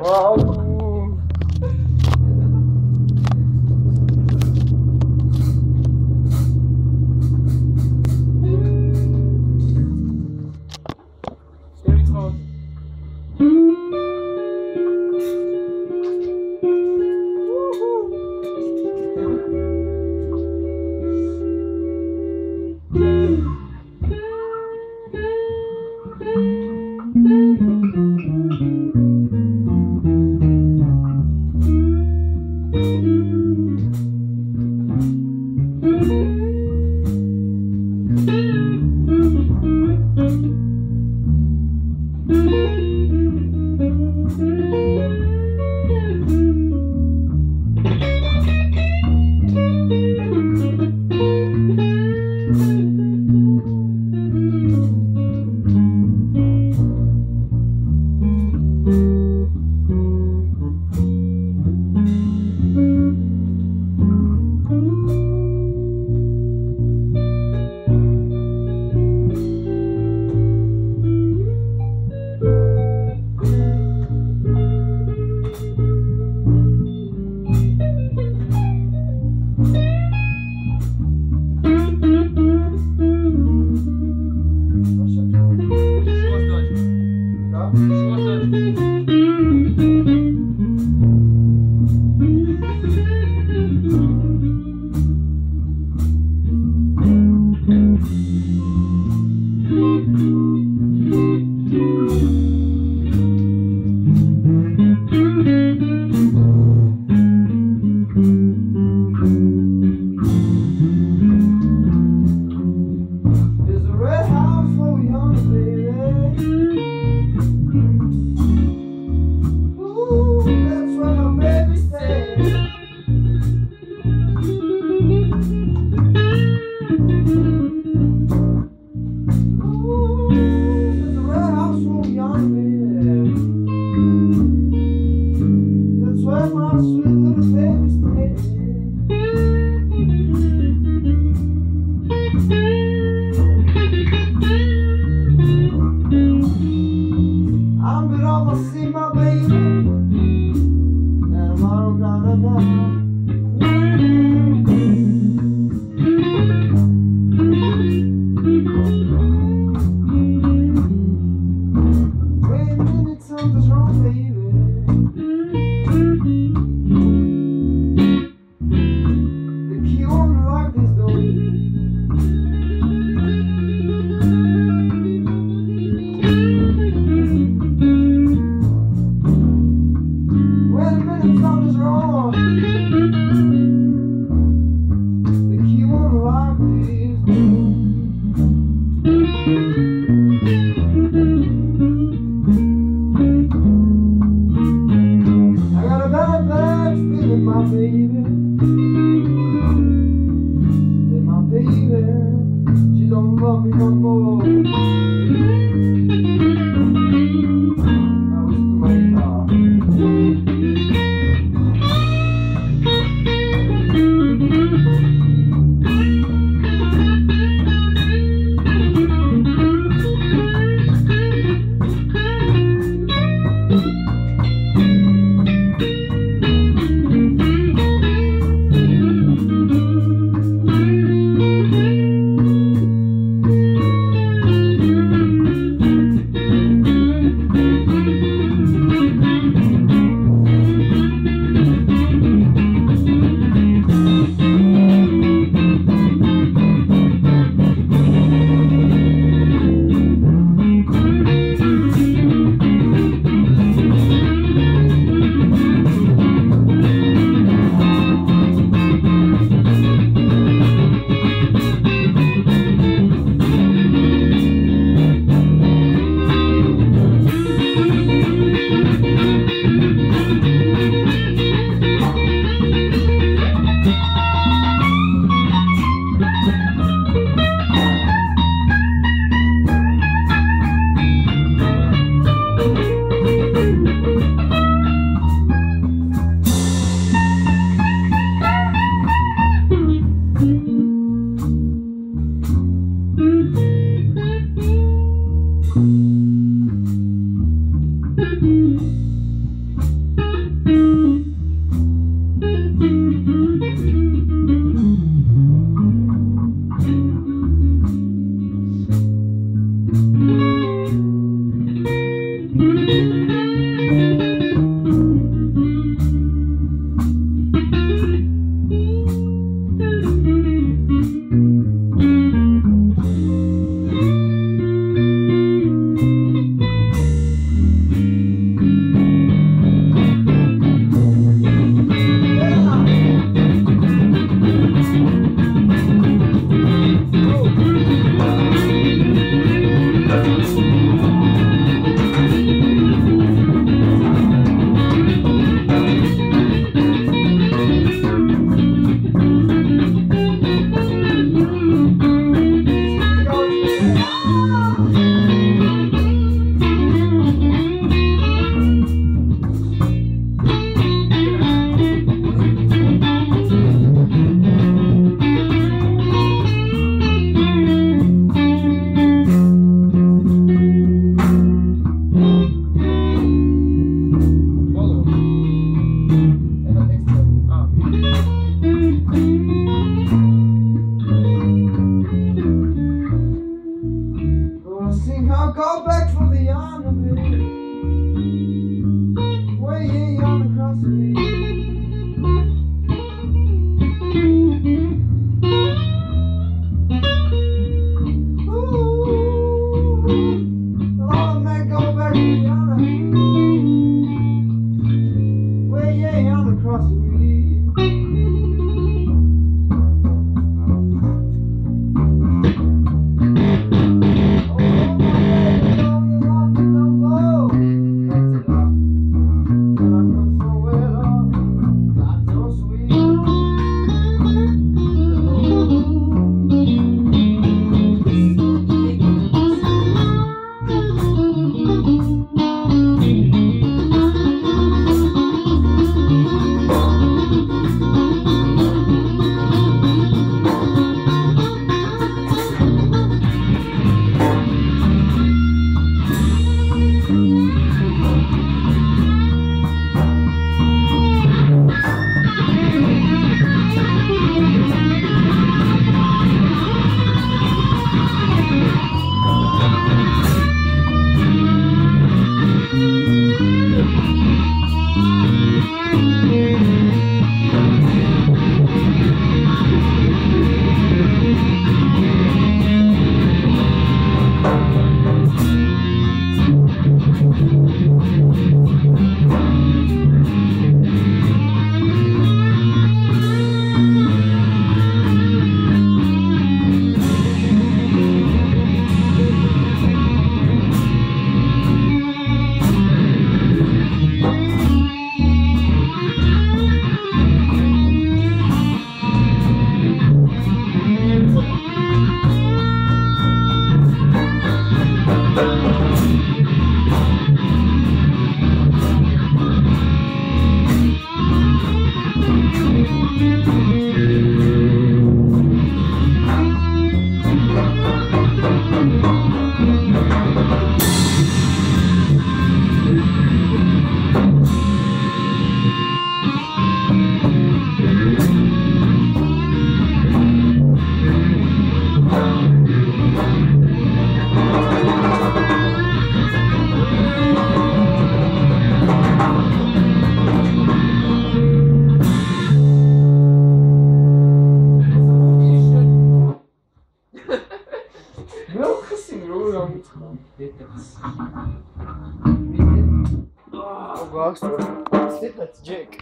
Maluco. Elektrons. Что, Сточка? Да? Что, Сточка? Thank you. Gosto. Você tá, Jake?